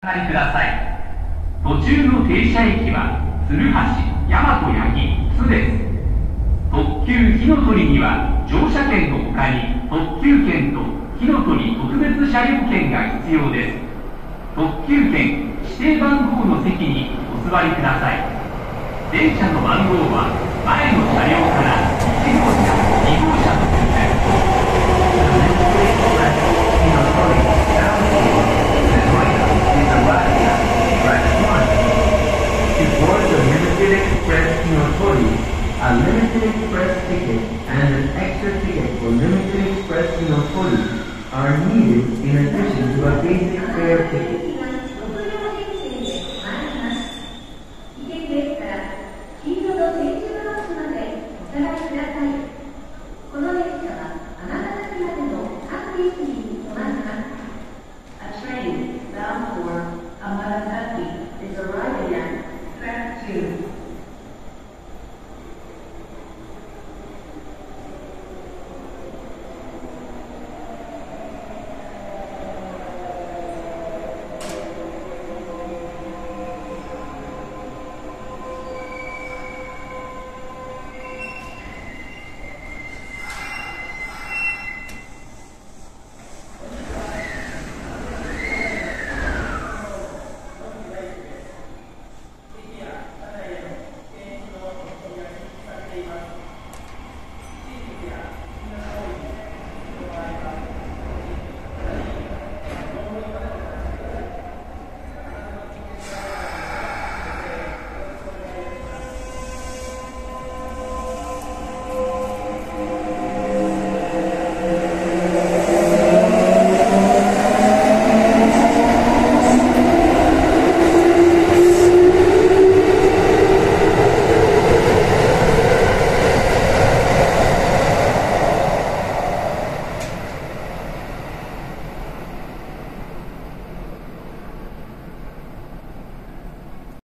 おりください。途中の停車駅は鶴橋大和八木津です。特急火の鳥には乗車券の他に特急券と火の鳥特別車両券が必要です。特急券指定番号の席にお座りください。電車の番号は前の車両 additional for you a limited express ticket and an extra ticket for limited express Kinopoli are needed in addition to a basic fare ticket. Thank you.